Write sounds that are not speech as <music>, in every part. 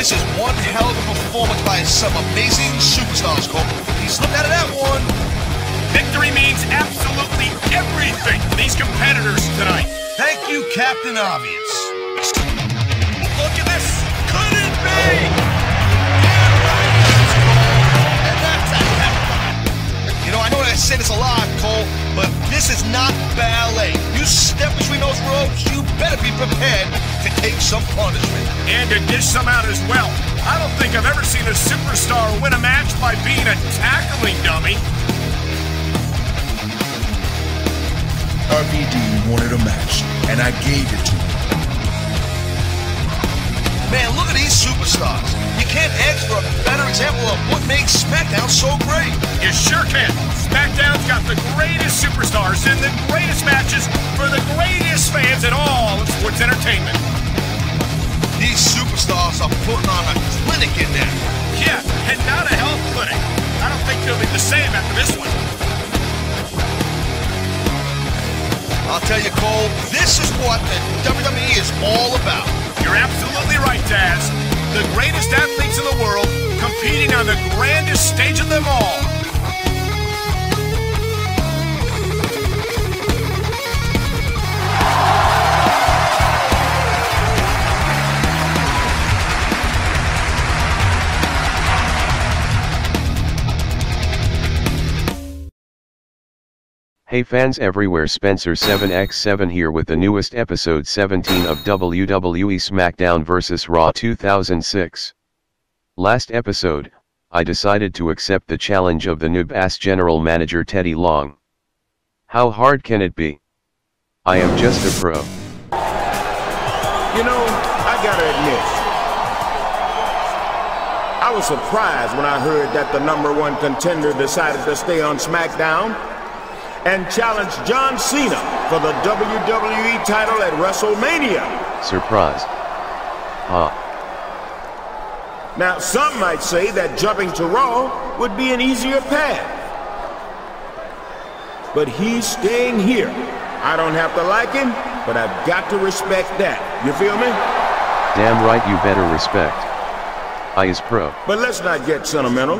This is one hell of a performance by some amazing superstars, Cole. He slipped out of that one. Victory means absolutely everything to these competitors tonight. Thank you, Captain Obvious. Look at this. Could it be? You know, I know that I say this a lot, Cole, but this is not ballet. You step between those ropes, you better be prepared to take some punishment. And to dish some out as well. I don't think I've ever seen a superstar win a match by being a tackling dummy. RVD wanted a match, and I gave it to him. Man, look at these superstars. You can't ask for a better example of what makes SmackDown so great. You sure can. SmackDown's got the greatest superstars and the greatest matches for the greatest fans in all of sports entertainment. These superstars are putting on a clinic in there. Yeah, and not a health clinic. I don't think they'll be the same after this one. I'll tell you, Cole, this is what the WWE is all about. You're absolutely right, Taz. The greatest athletes in the world competing on the grandest stage of them all. Hey fans everywhere Spencer 7x7 here with the newest episode 17 of WWE SmackDown vs Raw 2006. Last episode, I decided to accept the challenge of the noob-ass general manager Teddy Long. How hard can it be? I am just a pro. You know, I gotta admit, I was surprised when I heard that the number one contender decided to stay on SmackDown and challenge John Cena for the WWE title at WrestleMania. Surprise. Ah. Now, some might say that jumping to Raw would be an easier path. But he's staying here. I don't have to like him, but I've got to respect that. You feel me? Damn right you better respect. I is pro. But let's not get sentimental.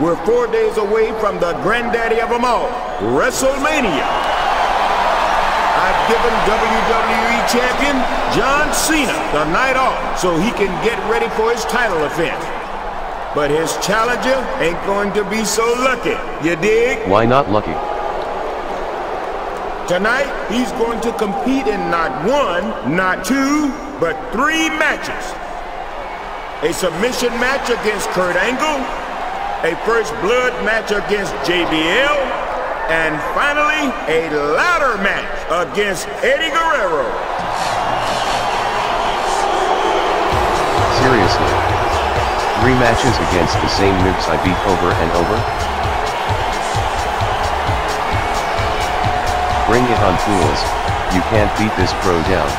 We're four days away from the granddaddy of them all, WrestleMania. I've given WWE Champion John Cena the night off so he can get ready for his title offense. But his challenger ain't going to be so lucky, you dig? Why not lucky? Tonight, he's going to compete in not one, not two, but three matches. A submission match against Kurt Angle, a first blood match against JBL, and finally, a ladder match against Eddie Guerrero. Seriously. Three matches against the same noobs I beat over and over? Bring it on fools, you can't beat this pro down.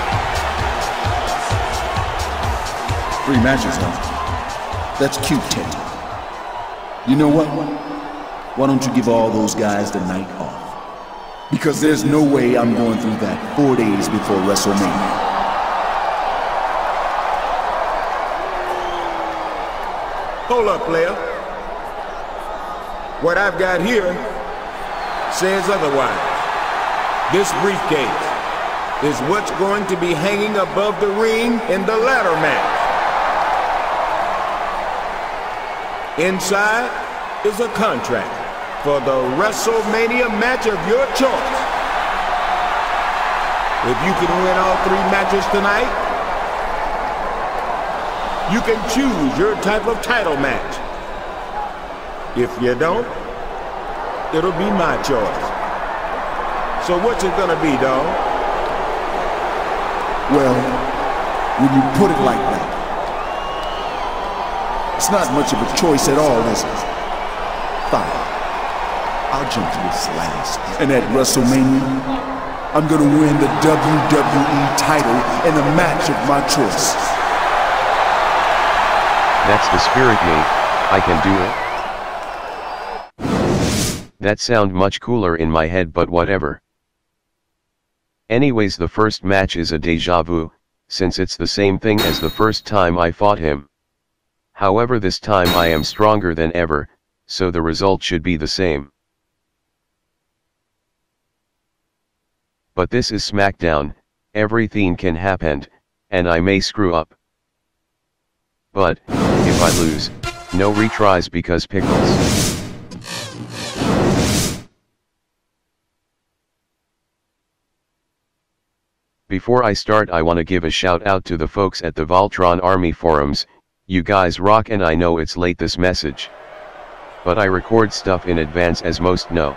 Three matches, huh? That's cute, Teddy. You know what? Why don't you give all those guys the night off? Because there's no way I'm going through that four days before WrestleMania. Hold up, player. What I've got here says otherwise. This briefcase is what's going to be hanging above the ring in the ladder match. Inside is a contract for the WrestleMania match of your choice. If you can win all three matches tonight, you can choose your type of title match. If you don't, it'll be my choice. So what's it gonna be, dog? Well, when you put it like that, it's not much of a choice at all, is it? Fine. I'll jump to this last. And at WrestleMania, I'm gonna win the WWE title in a match of my choice. That's the spirit mate, I can do it. That sound much cooler in my head but whatever. Anyways the first match is a deja vu, since it's the same thing as the first time I fought him. However this time I am stronger than ever, so the result should be the same. But this is SmackDown, everything can happen, and I may screw up. But, if I lose, no retries because pickles. Before I start I wanna give a shout out to the folks at the Voltron Army forums, you guys rock and I know it's late this message. But I record stuff in advance as most know.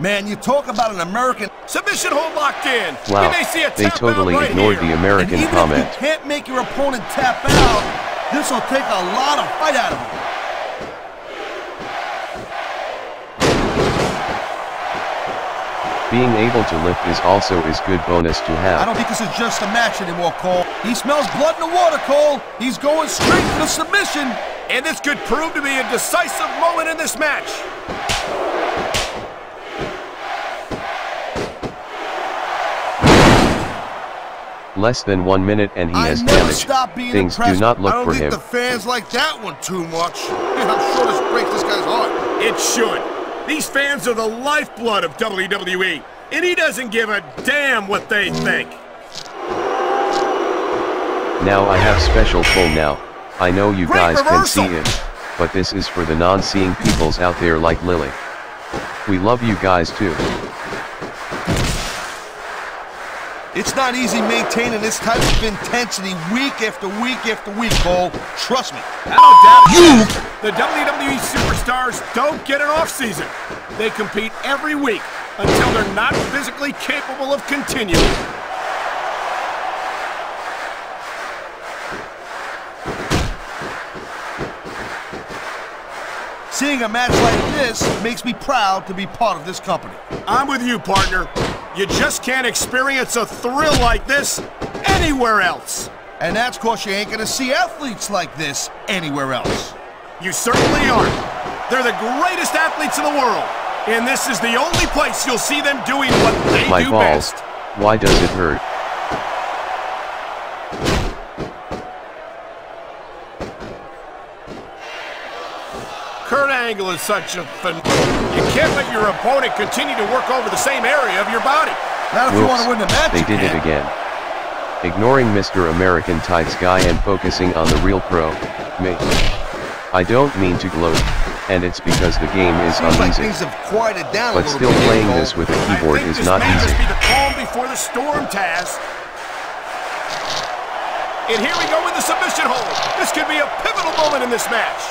Man, you talk about an American Submission hold locked in. Wow, we may see a they tap totally right ignored here. the And American even comment. if you can't make your opponent tap out, this will take a lot of fight out of him. Being able to lift is also is good bonus to have. I don't think this is just a match anymore, Cole. He smells blood in the water, Cole. He's going straight for the submission. And this could prove to be a decisive moment in this match. Less than one minute and he I has never damage. stop being Things do impressed. not I don't think him. the fans like that one too much. Man, <laughs> I'm sure this breaks this guy's heart. It should. These fans are the lifeblood of WWE, and he doesn't give a damn what they think. Now I have special pull now. I know you Great guys can see reversal. it, but this is for the non-seeing peoples out there like Lily. We love you guys too. It's not easy maintaining this type of intensity week after week after week, Cole. Trust me. I don't doubt you. The WWE superstars don't get an off season. They compete every week until they're not physically capable of continuing. Seeing a match like this makes me proud to be part of this company. I'm with you, partner. You just can't experience a thrill like this anywhere else. And that's cause you ain't gonna see athletes like this anywhere else. You certainly aren't. They're the greatest athletes in the world. And this is the only place you'll see them doing what they My do balls. best. Why does it hurt? Kurt Angle is such a phen- You can't let your opponent continue to work over the same area of your body. Not if you want to win the match. they did it can't. again. Ignoring Mr. American Tights guy and focusing on the real pro, me. I don't mean to gloat, and it's because the game is Seems like uneasy. things have quieted down a But little still bit. playing Cole. this with a keyboard think is this not may easy. just be the calm before the storm, Taz. And here we go with the submission hold. This could be a pivotal moment in this match.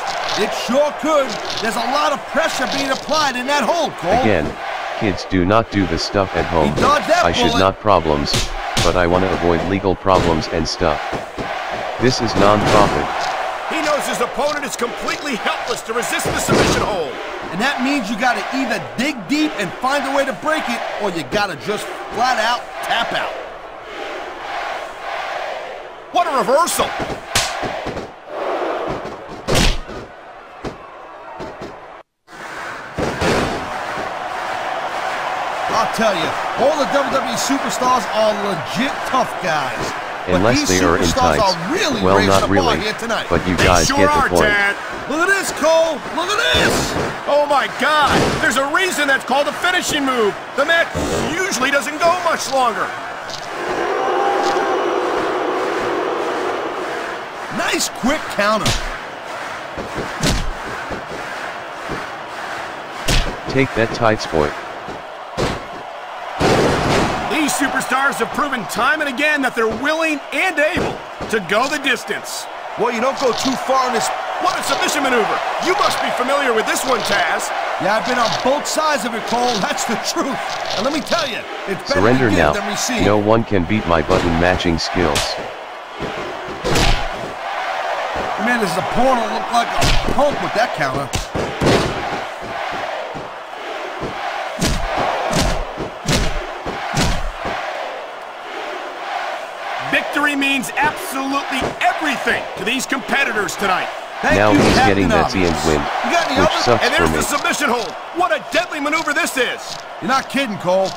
It sure could. There's a lot of pressure being applied in that hold, Cole. Again, kids do not do the stuff at home. He dodged that I should not problems, but I want to avoid legal problems and stuff. This is non-profit. He knows his opponent is completely helpless to resist the submission hold. And that means you gotta either dig deep and find a way to break it, or you gotta just flat out tap out. What a reversal. Tell you, all the WWE superstars are legit tough guys. But Unless these they are in superstars tights. are really well, not really, here tonight. but you guys sure get are, the point. Tad. Look at this, Cole. Look at this. Oh my God! There's a reason that's called a finishing move. The match usually doesn't go much longer. Nice quick counter. Take that tights point. These superstars have proven time and again that they're willing and able to go the distance. Well, you don't go too far in this. What a submission maneuver! You must be familiar with this one, Taz. Yeah, I've been on both sides of it, Cole. <laughs> That's the truth. And let me tell you, it's better Surrender to now. than receive. No one can beat my button matching skills. Man, this opponent look like a punk with that counter. Victory means absolutely everything to these competitors tonight. Thank now you, he's Captain getting that Obvious. Z and win, You got any which others? sucks And for there's me. the submission hold. What a deadly maneuver this is. You're not kidding, Cole.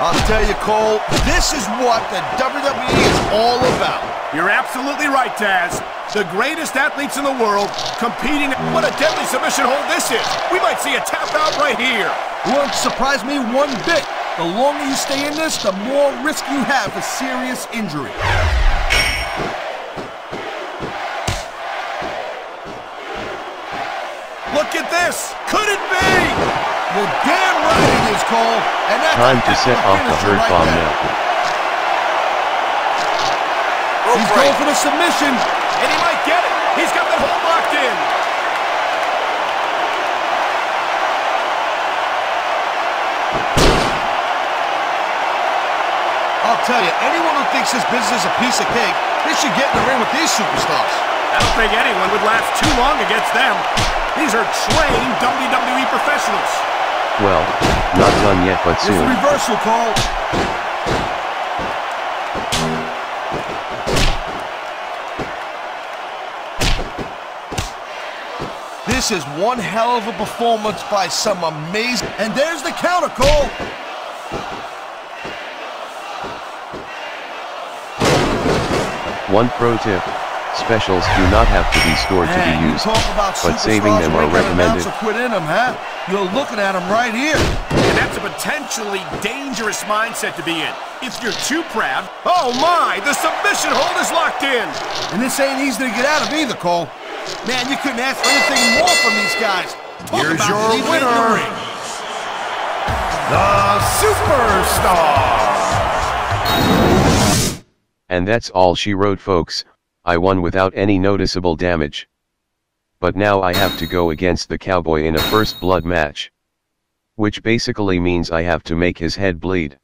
I'll tell you, Cole, this is what the WWE is all about. You're absolutely right, Taz. The greatest athletes in the world competing. What a deadly submission hold this is. We might see a tap out right here. Won't surprise me one bit. The longer you stay in this, the more risk you have for serious injury. Look at this. Could it be? You're damn right it is, Cole. And that's Time to set off the finisher hurt right bomb now. He's going for the submission. And he might get it. He's got the hold locked in. I'll tell you, anyone who thinks this business is a piece of cake, they should get in the ring with these superstars. I don't think anyone would last too long against them. These are trained WWE professionals. Well, not done yet but It's soon. reversal, Cole. This is one hell of a performance by some amazing... And there's the counter, Cole. One pro tip, specials do not have to be stored to be used, but saving them are ain't got an recommended. ounce quit in them, huh? You're looking at them right here. And that's a potentially dangerous mindset to be in. If you're too proud, oh my, the submission hold is locked in. And this ain't easy to get out of either, Cole. Man, you couldn't ask for anything more from these guys. Talk Here's about your leaving it in the winner. The Superstar. And that's all she wrote folks, I won without any noticeable damage. But now I have to go against the cowboy in a first blood match. Which basically means I have to make his head bleed.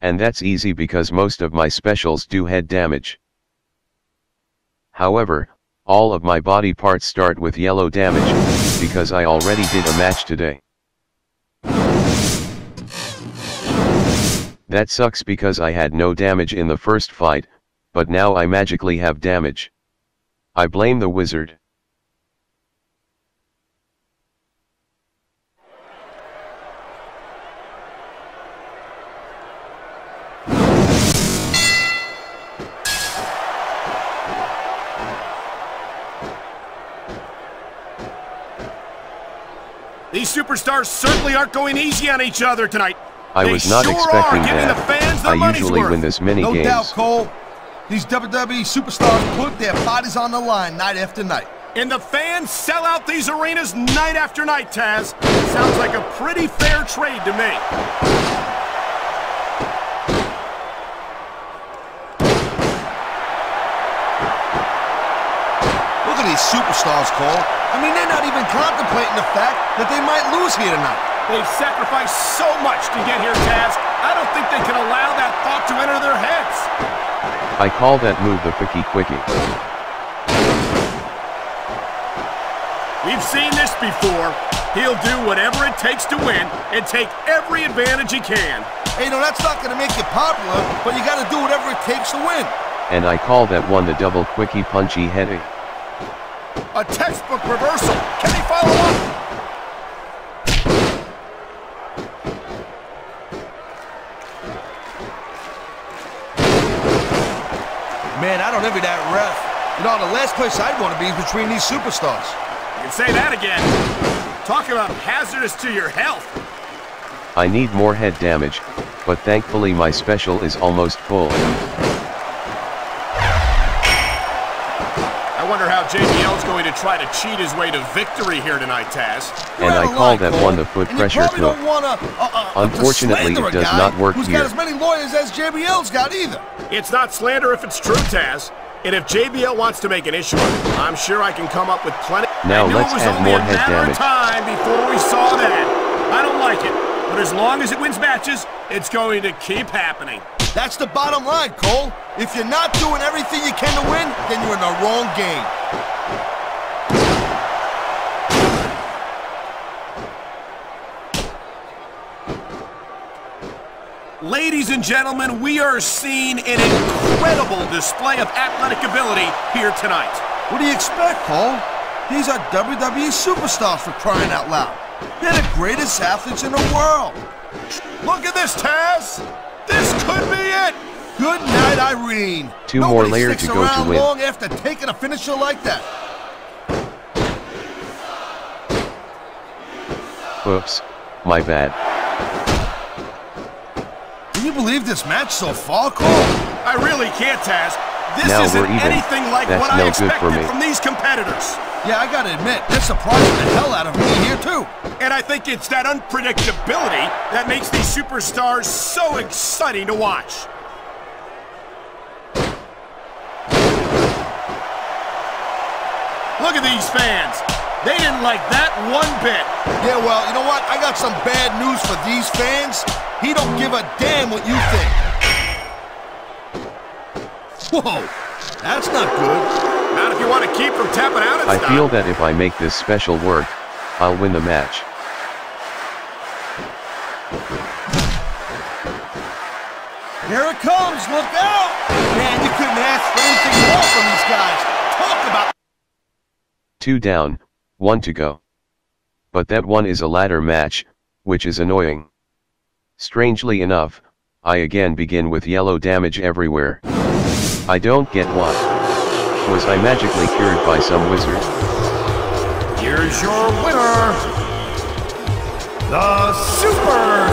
And that's easy because most of my specials do head damage. However, all of my body parts start with yellow damage, because I already did a match today. That sucks because I had no damage in the first fight, but now I magically have damage. I blame the wizard. These superstars certainly aren't going easy on each other tonight. I They was not sure expecting that. the fans their I usually worth. win this many No games. doubt, Cole. These WWE superstars put their bodies on the line night after night. And the fans sell out these arenas night after night, Taz. Sounds like a pretty fair trade to me. Look at these superstars, Cole. I mean, they're not even contemplating the fact that they might lose here tonight. They've sacrificed so much to get here, Taz. I don't think they can allow that thought to enter their heads. I call that move the Picky Quickie. We've seen this before. He'll do whatever it takes to win and take every advantage he can. Hey, no, that's not going to make you popular, but you got to do whatever it takes to win. And I call that one the double Quickie Punchy Heading. A textbook reversal. Can he follow up? Man, I don't envy that ref. You know, the last place I'd want to be is between these superstars. You can say that again. Talk about hazardous to your health. I need more head damage, but thankfully my special is almost full. I wonder how JBL's going to try to cheat his way to victory here tonight, Taz. You're And I call that one the foot pressure you probably hook. don't want to, uh, uh, Unfortunately, it does not work who's here. got as many lawyers as JBL's got either. It's not slander if it's true, Taz. And if JBL wants to make an issue of it, I'm sure I can come up with plenty. Now let's it was add more a head matter damage. of time before we saw that. I don't like it, but as long as it wins matches, it's going to keep happening. That's the bottom line, Cole. If you're not doing everything you can to win, then you're in the wrong game. Ladies and gentlemen, we are seeing an incredible display of athletic ability here tonight. What do you expect, Cole? These are WWE superstars for crying out loud. They're the greatest athletes in the world. Look at this, Taz! This could be it! Good night, Irene. Two Nobody more layers sticks to go to around win. long after taking a finisher like that. Oops, my bad. Can believe this match so far, Cole? I really can't, Taz. This Now isn't we're anything like That's what I no good for expected me. from these competitors. Yeah, I gotta admit, they're surprising the hell out of me here, too. And I think it's that unpredictability that makes these superstars so exciting to watch. Look at these fans. They didn't like that one bit. Yeah, well, you know what? I got some bad news for these fans. He don't give a damn what you think. Whoa, that's not good. Not if you want to keep from tapping out I stuff. feel that if I make this special work, I'll win the match. Here it comes, look out! Man, you couldn't ask for anything more from these guys. Talk about... Two down, one to go. But that one is a ladder match, which is annoying. Strangely enough, I again begin with yellow damage everywhere. I don't get why. Was I magically cured by some wizard? Here's your winner, the Superstar.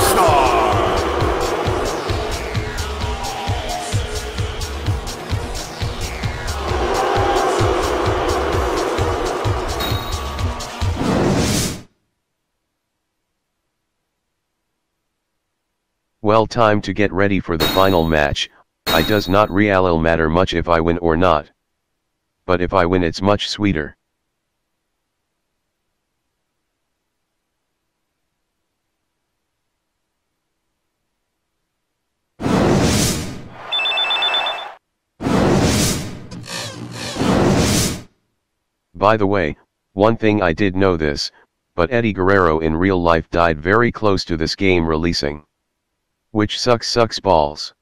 Well time to get ready for the final match, I does not real matter much if I win or not. But if I win it's much sweeter. By the way, one thing I did know this, but Eddie Guerrero in real life died very close to this game releasing. Which sucks sucks balls.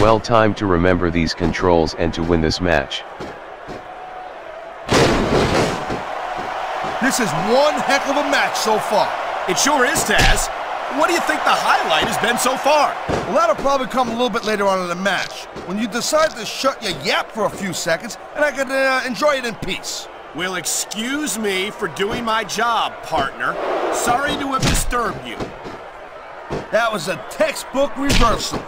Well time to remember these controls and to win this match. This is one heck of a match so far. It sure is, Taz. What do you think the highlight has been so far? Well, that'll probably come a little bit later on in the match, when you decide to shut your yap for a few seconds, and I can uh, enjoy it in peace. Well, excuse me for doing my job, partner. Sorry to have disturbed you. That was a textbook reversal.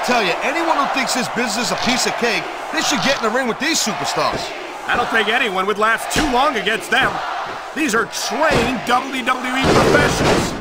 I'll tell you, anyone who thinks this business is a piece of cake, they should get in the ring with these superstars. I don't think anyone would last too long against them. These are trained WWE professionals.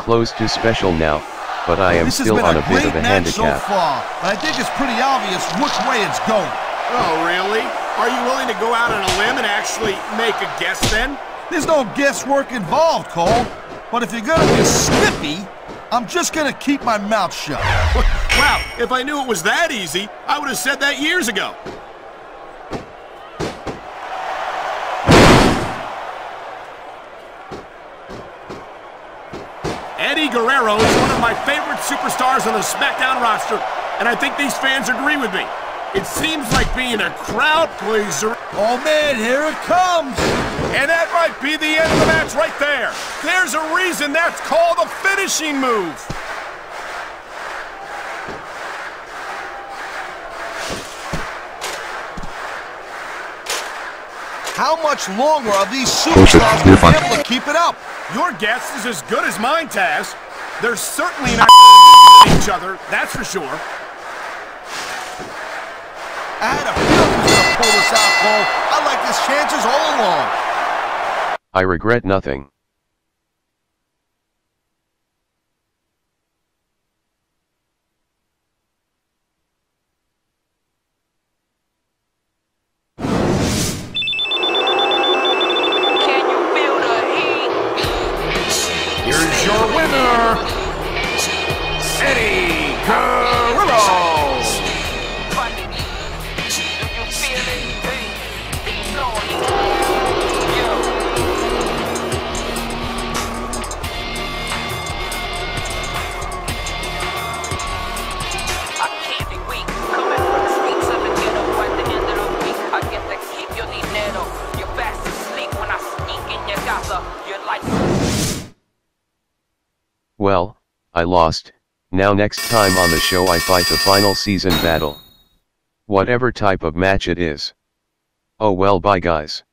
Close to special now, but I am this has still been on a a bit great of a match handicap. so far, but I think it's pretty obvious which way it's going. Oh, really? Are you willing to go out on a limb and actually make a guess then? There's no guesswork involved, Cole. But if you're gonna be snippy, I'm just gonna keep my mouth shut. <laughs> Wow, if I knew it was that easy, I would have said that years ago. Eddie Guerrero is one of my favorite superstars on the SmackDown roster, and I think these fans agree with me. It seems like being a crowd pleaser, Oh man, here it comes! And that might be the end of the match right there. There's a reason that's called a finishing move. How much longer are these superstars gonna be able to keep it up? Your guess is as good as mine, Taz. They're certainly not each other, that's for sure. I had a feeling he was gonna pull this out, Cole. I like his chances all along. I regret nothing. Here's your winner, Eddie Guerrero. I lost, now next time on the show I fight the final season battle. Whatever type of match it is. Oh well bye guys.